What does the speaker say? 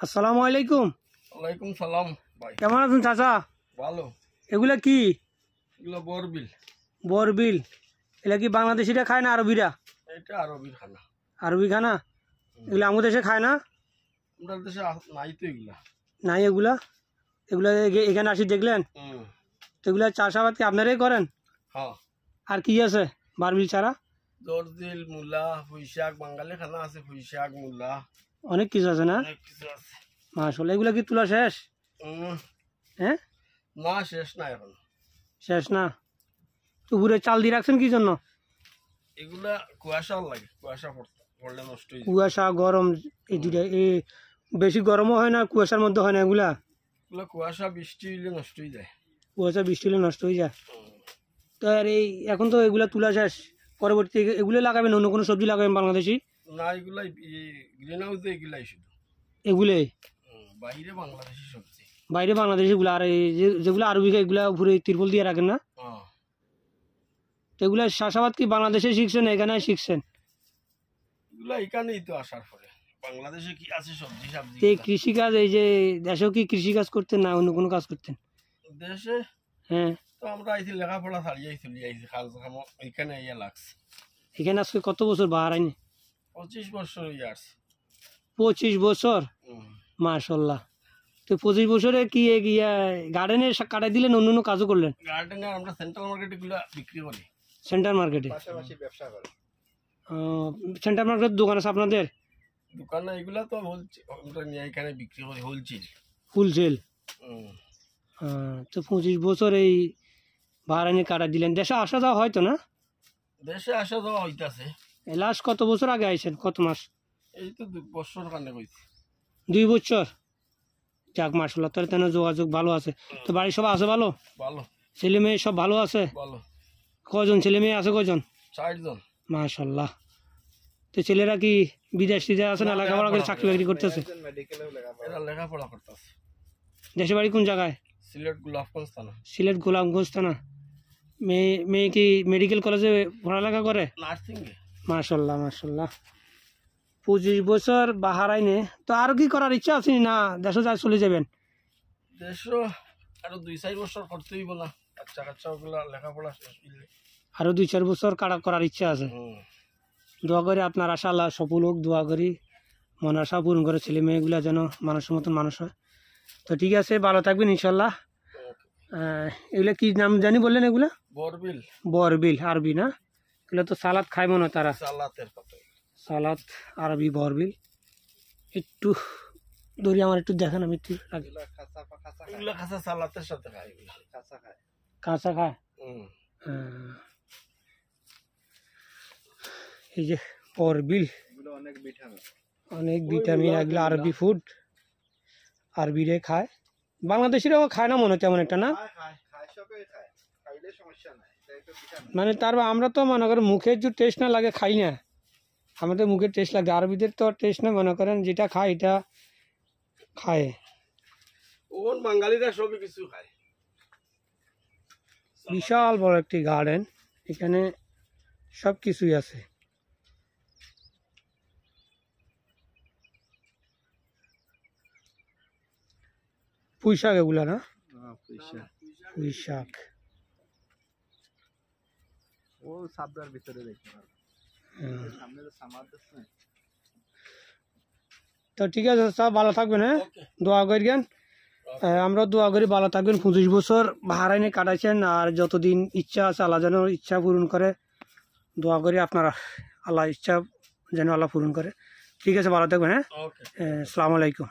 আসসালামু আলাইকুম। ওয়ালাইকুম সালাম ভাই। কেমন আছেন চাচা? ভালো। এগুলা কি? এগুলো বরবিল বরবিল এগুলা কি বাংলাদেশিরা খায় না আরবিরা? এটা আরবির খানা। আরবি খানা? এগুলা আমাদের দেশে খায় না? আমরা দেশে নাই তো এগুলা। নাই এগুলা? এগুলা এখানে আসি দেখলেন? তো এগুলা চাষাবাদ কি আপনারাই করেন? হ্যাঁ। আর কি আছে বারবিল ছাড়া? জর্জিল মূলা পুঁইশাক বাঙালি খানা আছে পুঁইশাক মূলা। অনেক কিছু আছে না? মাসাল্লাহ এগুলা কি তোলা শেষ? হ্যাঁ? না শেষ না এখন। শেষ না? তো উপরে চাল দিয়ে রাখছেন কি জন্য? এগুলা কুয়াশা লাগে কুয়াশা পড়লে নষ্ট কুয়াশা গরম এই দুটা এই বেশি গরমও হয় না কুয়াশার মধ্যে হয় না এগুলা? এগুলো কুয়াশা বৃষ্টি হইলে নষ্ট হয়ে যায়। কুয়াশা বৃষ্টি হলে নষ্ট হয়ে যায়? তো আর এই এখন তো এগুলা তুলা শেষ। পরবর্তী এগুলো লাগাবেন অন্য কোনো সবজি লাগাবেন বাংলাদেশি? না এগুলাই গ্রিন হাউসে এগুলাই শুধু। এগুলোই বাইরে বাংলাদেশি সবজি বাইরে বাংলাদেশি গুলো আর এই যে- যেগুলো আরবি এগুলা উপরে তিরপল দিয়ে রাখেন না? হ্যাঁ। এগুলা চাষাবাদ কি বাংলাদেশে শিখছেন এখানে শিখছেন? এগুলা এখানেই তো আসার পরে। বাংলাদেশে কি আছে সবজি সবজি এই কৃষিকাজ এই যে দেশেও কি কৃষিকাজ করতেন না অন্য কোনো কাজ করতেন? দেশে? হ্যাঁ। তো আমরা আইছি লেখাপড়া ছাড়িয়ে চলে আইছি কাজ এখানে আইয়া লাগছে এখানে আজকে কত বছর বাহার আইনি পঁচিশ বছর আসছে পঁচিশ বছর? মাশাল্লাহ তো পঁচিশ বছরে কি এ- ইয়া গার্ডেনে কাটাই দিলেন অন্য অন্য কাজও করলেন? গার্ডেনে আমরা সেন্ট্রাল মার্কেটে গুলা বিক্রি করি। সেন্টার মার্কেটে? পাশাপাশি ব্যবসা করি। সেন্টার মার্কেট দোকান আছে আপনাদের? দোকানে এগুলা তো হোলসেল আমরা নিয়ে এখানে বিক্রি করি হোলসেল ফুলসেল তো পঁচিশ বছর এই বাহারানি কাটা দিলেন। দেশে আসা যাওয়া হয়তো না? দেশে আসা যাওয়া হইতাছে। লাস্ট কত বছর আগে আইছেন? কত মাস? এই তো দু বছর কানে কইছি। দুই বছর? যাক মাসাল্লাহ তার তেন যোগাযোগ ভালো আছে। তো বাড়ির সব আছে ভালো? ভালো। ছেলে মেয়ে সব ভালো আছে? ভালো। কজন ছেলে মেয়ে আছে কজন? ষাট জন মাশাল্লাহ তো ছেলেরা কি বিদেশ টিদেশ আছে না লেখাপড়া করে চাকরি বাকরি করতেছে? এরা লেখাপড়া করতেছে। দেশের বাড়ি কোন জায়গায়? সিলেট গোলাপগঞ্জ থানা। সিলেট গোলামগঞ্জ থানা। মেয়ে মেয়ে কি মেডিকেল কলেজে পড়ালেখা করে? নার্সিং মাশাল্লাহ মাশাল্লাহ। পঁচিশ বছর বাহারাইনে তো আর কি করার ইচ্ছা আছে না দেশে যায় চলে যাবেন? দেশও আরও দুই চার বছর বাচ্চা লেখাপড়া শেষ দুই চার বছর কাটা করার ইচ্ছা আছে? দোয়া করি আপনার আশা আল্লাহ সফল হোক। দোয়া করি মন আশা পূরণ করে ছেলে মেয়েগুলা যেন মানুষের মতন মানুষ হয়। তো ঠিক আছে ভালো থাকবেন ইনশাল্লাহ। এগুলা কি নাম জানি বললেন এগুলা? বরবিল। বরবিল আরবি না? এগুলো তো সালাদ খায় মনে হয় তারা। সালাতের কথা। সালাদ আরবি বরবিল। একটু ধরি আমার একটু দেখান আমি একটু আগে। খাসা সালাতের সাথে খাই কাঁচা খায়। কাঁচা খায়? এই যে বরবিল। অনেক ভিটামিন। এগুলো আরবি ফুড। আরবিরে খায়। বাংলাদেশিরাও খায় না মনে হচ্ছে তেমন একটা না? মানে তার আমরা তো মনে করেন মুখের যে টেস্ট না লাগে খাই না। আমাদের মুখের টেস্ট লাগে আরবিদের তো টেস্ট না মনে করেন যেটা খায় এটা খায়। ওন বাঙালিরা সবই কিছু খায়। বিশাল বড় একটি গার্ডেন এখানে সব কিছুই আছে। পুঁই শাক এগুলা না? পুঁই শাক ও সাবদার ভিতরে দেখতে পারবে সামনে তো সামার দিচ্ছে তো ঠিক আছে সব ভালো থাকবেন হ্যাঁ? দোয়া করিবেন। আমরা দোয়া করি ভালো থাকবেন। পঁচিশ বছর বাহারাইনে কাটাইছেন আর যতদিন ইচ্ছা আছে আল্লাহ যেন ইচ্ছা পূরণ করে। দোয়া করি আপনারা আল্লাহ ইচ্ছা যেন আল্লাহ পূরণ করে। ঠিক আছে ভালো থাকবেন হ্যাঁ? ওকে। আসসালামু আলাইকুম।